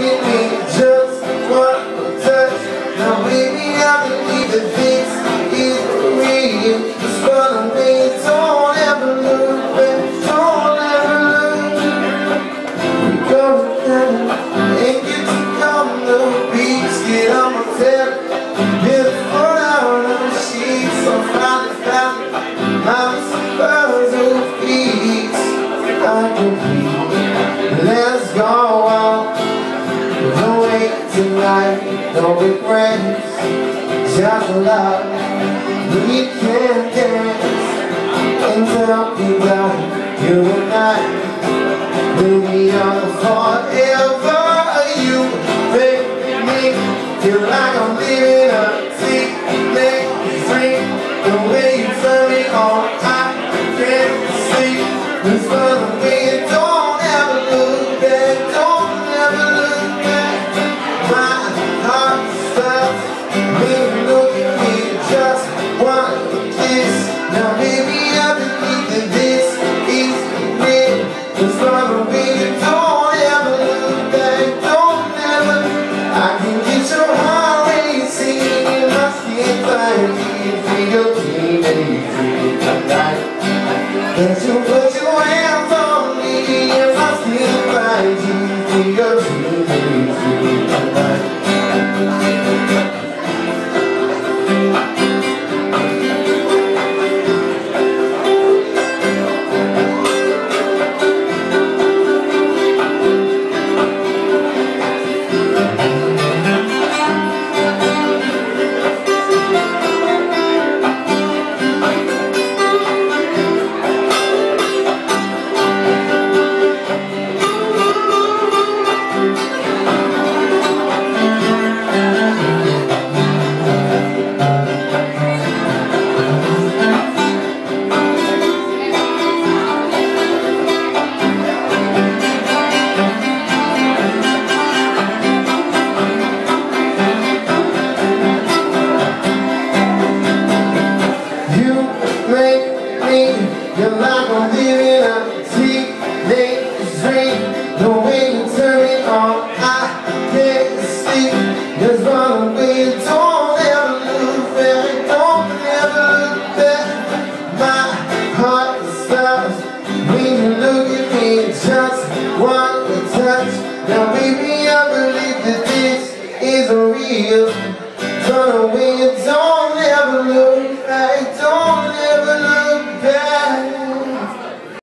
me, just one touch. Now baby, I believe that this is real. Just away, don't ever don't ever look. We go together, ain't get on my the sheets. So finally found. I can. Let's go tonight, no regrets. Just love. We can dance until we die. You and I will be young forever. You make me feel like I'm living a teenage dream. The way you turn me on, I can't sleep. It's for the way Can't you put your hands on me. I still find you tonight? You make me feel like I'm living a teenage dream. The way you turn me on, I can't sleep. Just run away, don't ever look back, don't ever look back. My heart stops when you look at me, just one touch. Now baby, I believe that this is a real.